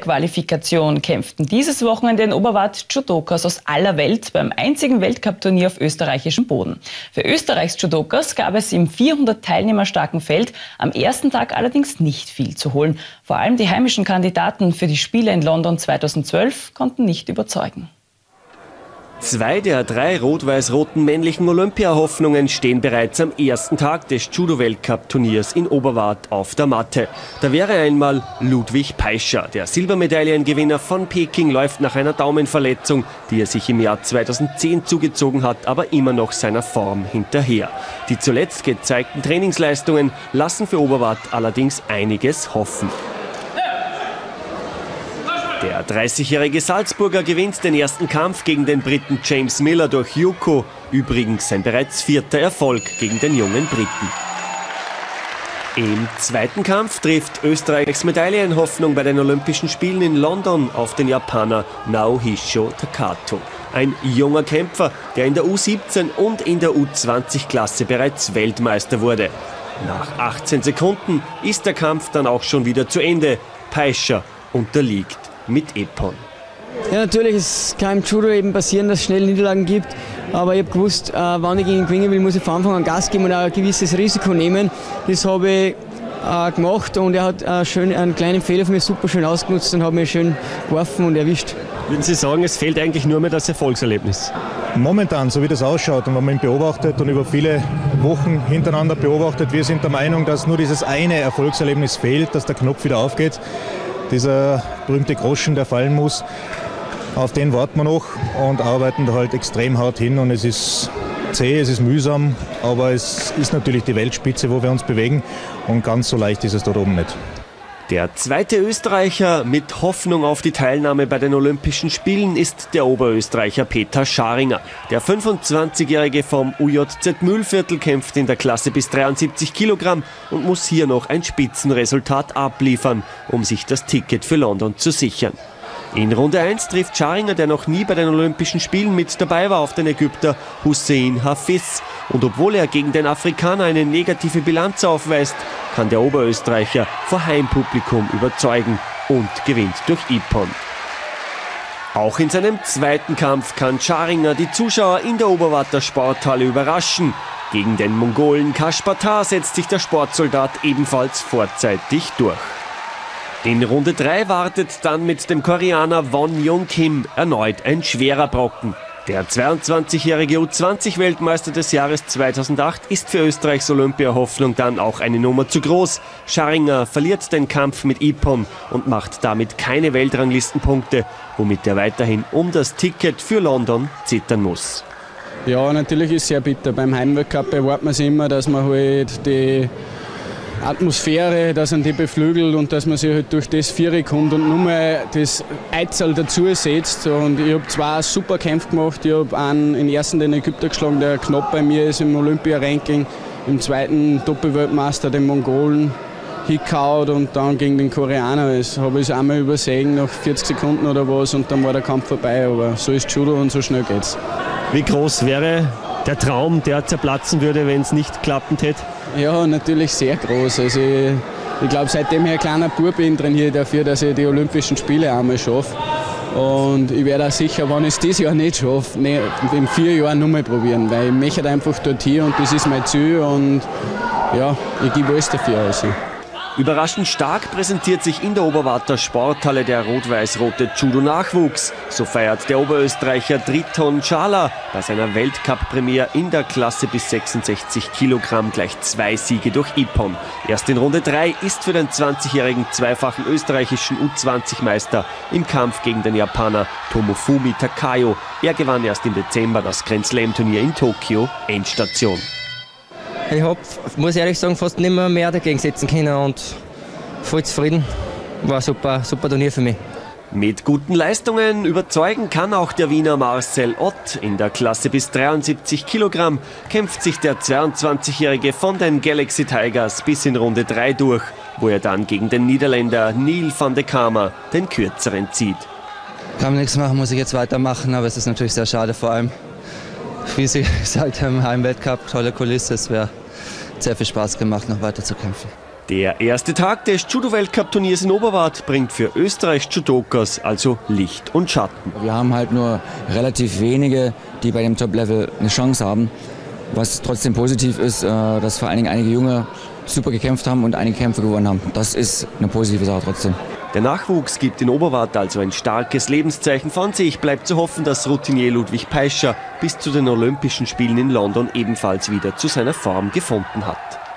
Qualifikation kämpften dieses Wochenende in Oberwart Judokas aus aller Welt beim einzigen Weltcup-Turnier auf österreichischem Boden. Für Österreichs Judokas gab es im 400 Teilnehmer starken Feld am ersten Tag allerdings nicht viel zu holen. Vor allem die heimischen Kandidaten für die Spiele in London 2012 konnten nicht überzeugen. Zwei der drei rot-weiß-roten männlichen Olympiahoffnungen stehen bereits am ersten Tag des Judo-Weltcup-Turniers in Oberwart auf der Matte. Da wäre einmal Ludwig Peischer. Der Silbermedaillengewinner von Peking läuft nach einer Daumenverletzung, die er sich im Jahr 2010 zugezogen hat, aber immer noch seiner Form hinterher. Die zuletzt gezeigten Trainingsleistungen lassen für Oberwart allerdings einiges hoffen. Der 30-jährige Salzburger gewinnt den ersten Kampf gegen den Briten James Miller durch Yuko. Übrigens sein bereits vierter Erfolg gegen den jungen Briten. Im zweiten Kampf trifft Österreichs Medaillenhoffnung bei den Olympischen Spielen in London auf den Japaner Naohito Takato. Ein junger Kämpfer, der in der U17 und in der U20-Klasse bereits Weltmeister wurde. Nach 18 Sekunden ist der Kampf dann auch schon wieder zu Ende. Peischer unterliegt mit Epon. Ja, natürlich, es kann im Judo eben passieren, dass es schnell Niederlagen gibt. Aber ich habe gewusst, äh, wann ich gegen ihn gewinnen will, muss ich von Anfang an Gas geben und auch ein gewisses Risiko nehmen. Das habe ich äh, gemacht und er hat äh, schön, einen kleinen Fehler von mir super schön ausgenutzt und hat mich schön geworfen und erwischt. Würden Sie sagen, es fehlt eigentlich nur mehr das Erfolgserlebnis? Momentan, so wie das ausschaut und wenn man ihn beobachtet und über viele Wochen hintereinander beobachtet, wir sind der Meinung, dass nur dieses eine Erfolgserlebnis fehlt, dass der Knopf wieder aufgeht dieser berühmte Groschen, der fallen muss. Auf den warten wir noch und arbeiten da halt extrem hart hin und es ist zäh, es ist mühsam, aber es ist natürlich die Weltspitze, wo wir uns bewegen und ganz so leicht ist es dort oben nicht. Der zweite Österreicher mit Hoffnung auf die Teilnahme bei den Olympischen Spielen ist der Oberösterreicher Peter Scharinger. Der 25-Jährige vom UJZ Mühlviertel kämpft in der Klasse bis 73 Kilogramm und muss hier noch ein Spitzenresultat abliefern, um sich das Ticket für London zu sichern. In Runde 1 trifft Scharinger, der noch nie bei den Olympischen Spielen mit dabei war, auf den Ägypter Hussein Hafiz. Und obwohl er gegen den Afrikaner eine negative Bilanz aufweist, kann der Oberösterreicher vor Heimpublikum überzeugen und gewinnt durch Ippon. Auch in seinem zweiten Kampf kann Scharinger die Zuschauer in der Oberwarter Sporthalle überraschen. Gegen den Mongolen Kashpatar setzt sich der Sportsoldat ebenfalls vorzeitig durch. In Runde 3 wartet dann mit dem Koreaner Won Young Kim erneut ein schwerer Brocken. Der 22-jährige U20-Weltmeister des Jahres 2008 ist für Österreichs Olympia-Hoffnung dann auch eine Nummer zu groß. Scharinger verliert den Kampf mit Ipon und macht damit keine Weltranglistenpunkte, womit er weiterhin um das Ticket für London zittern muss. Ja, natürlich ist es sehr bitter. Beim Heimweltcup erwartet man sich immer, dass man halt die Atmosphäre, dass man die beflügelt und dass man sich halt durch das Viere kommt und nur mal das Eizel dazu setzt. Und ich habe zwei super Kämpfe gemacht. Ich habe einen in ersten den Ägypter geschlagen, der knapp bei mir ist im Olympia-Ranking. Im zweiten Doppelweltmeister, den Mongolen, hingekaut und dann gegen den Koreaner. Das habe ich einmal übersehen nach 40 Sekunden oder was und dann war der Kampf vorbei. Aber so ist Judo und so schnell geht's. Wie groß wäre der Traum, der zerplatzen würde, wenn es nicht klappend hätte? Ja, natürlich sehr groß. Also ich, ich glaube, seitdem ich ein kleiner Bub bin, trainiere ich dafür, dass ich die Olympischen Spiele einmal schaffe. Und ich werde auch sicher, wenn ich es dieses Jahr nicht schaffe, in vier Jahren nochmal probieren, weil ich möchte einfach dort hier und das ist mein Ziel und ja, ich gebe alles dafür. Also. Überraschend stark präsentiert sich in der Oberwarter Sporthalle der rot-weiß-rote Judo-Nachwuchs. So feiert der Oberösterreicher Driton Schala bei seiner Weltcup-Premiere in der Klasse bis 66 Kilogramm gleich zwei Siege durch Ippon. Erst in Runde 3 ist für den 20-jährigen zweifachen österreichischen U20-Meister im Kampf gegen den Japaner Tomofumi Takayo. Er gewann erst im Dezember das Grand Slam-Turnier in Tokio Endstation. Ich habe, muss ehrlich sagen, fast nicht mehr, mehr dagegen setzen können und voll zufrieden. War ein super, super Turnier für mich. Mit guten Leistungen überzeugen kann auch der Wiener Marcel Ott. In der Klasse bis 73 Kilogramm kämpft sich der 22-Jährige von den Galaxy Tigers bis in Runde 3 durch, wo er dann gegen den Niederländer Neil van de Kamer den kürzeren zieht. Kann nichts machen, muss ich jetzt weitermachen, aber es ist natürlich sehr schade, vor allem, wie Sie gesagt haben, Heimweltcup, tolle Kulisse, es wäre sehr viel Spaß gemacht, noch weiter zu kämpfen. Der erste Tag des Judo-Weltcup-Turniers in Oberwart bringt für Österreichs Judokas also Licht und Schatten. Wir haben halt nur relativ wenige, die bei dem Top-Level eine Chance haben. Was trotzdem positiv ist, äh, dass vor allen Dingen einige Junge super gekämpft haben und einige Kämpfe gewonnen haben. Das ist eine positive Sache trotzdem. Der Nachwuchs gibt in Oberwart also ein starkes Lebenszeichen von sich. Bleibt zu hoffen, dass Routinier Ludwig Peischer bis zu den Olympischen Spielen in London ebenfalls wieder zu seiner Form gefunden hat.